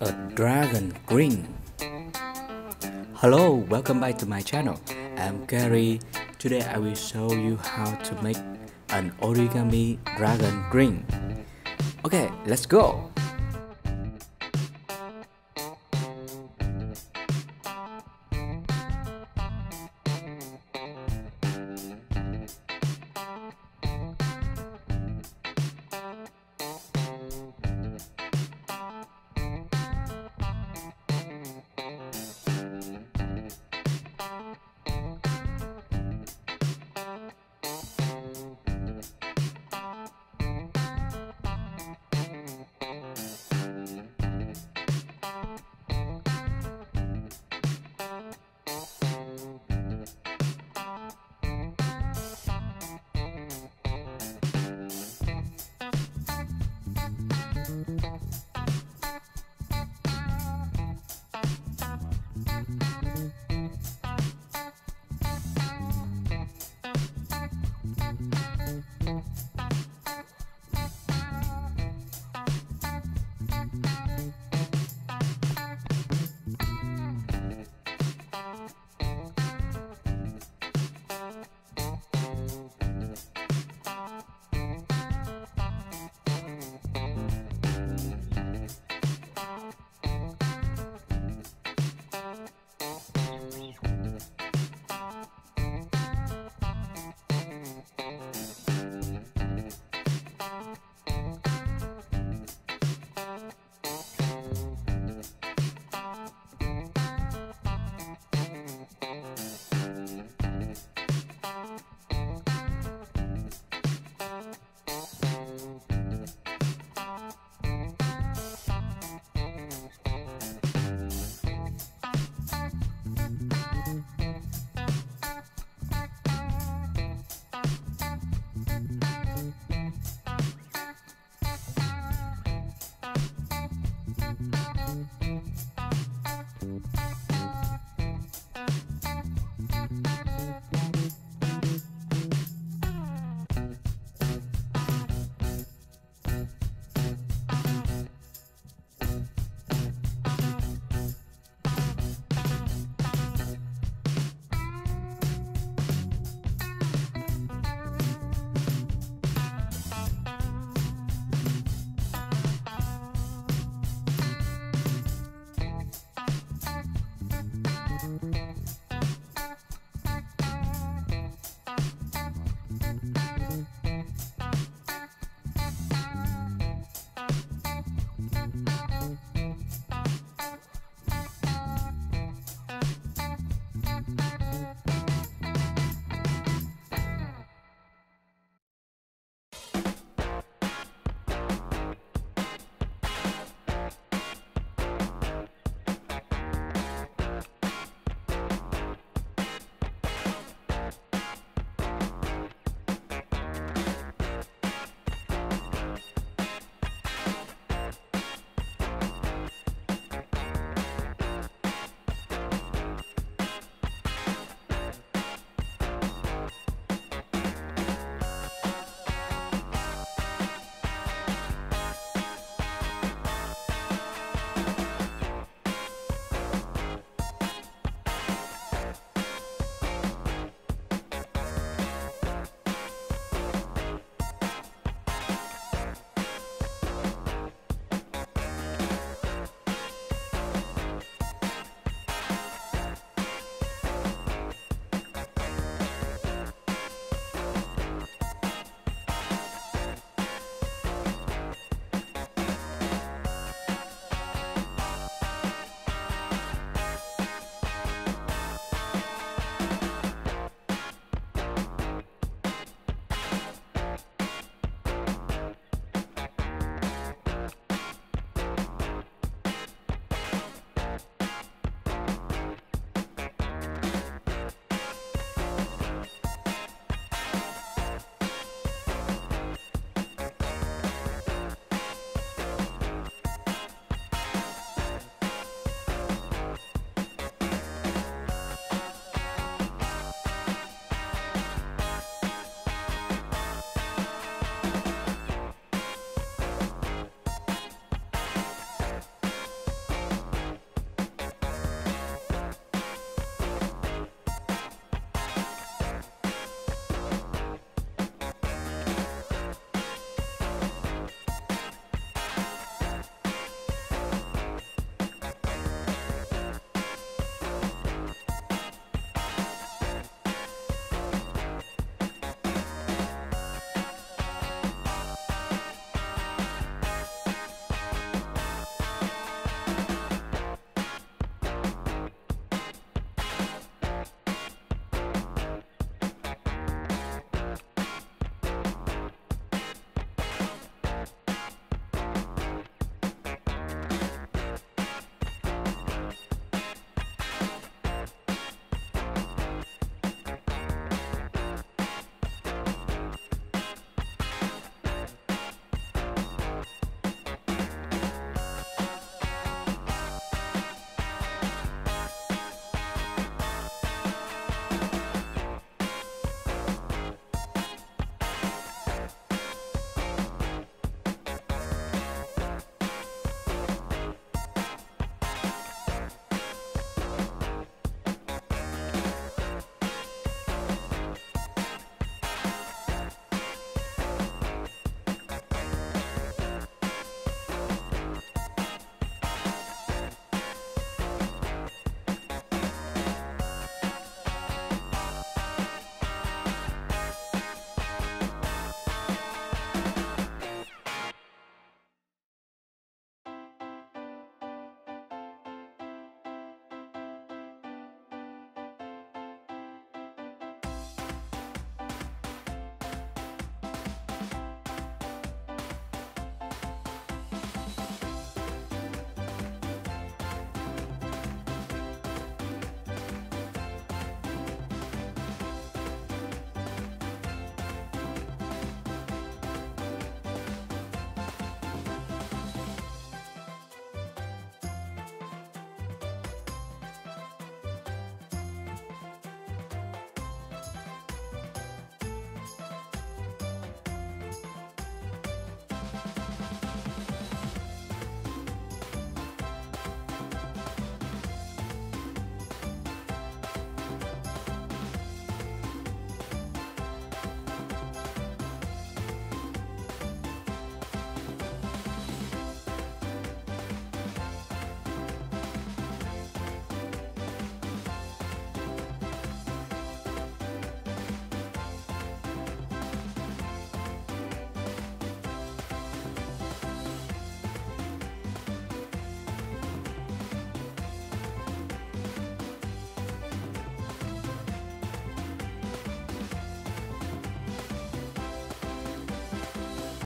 a dragon ring. Hello, welcome back to my channel. I'm Gary. Today I will show you how to make an origami dragon ring. Okay, let's go.